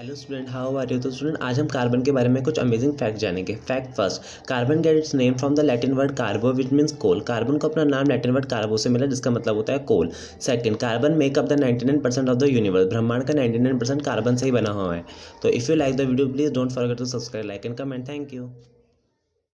Hello student how are you तो student आज हम कार्बन के बारे में कुछ अमेजिंग फैक्ट जानेंगे। Fact first carbon get its name from the Latin word carbo which means coal carbon को अपना नाम लैटिन वर्ड कार्बो से मिला, जिसका मतलब होता है coal second carbon make up the 99 percent of the universe ब्रह्मांड का 99 परसेंट कार्बन से ही बना हुआ है। तो if you like the video please don't forget to subscribe like and comment thank you